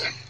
Yes.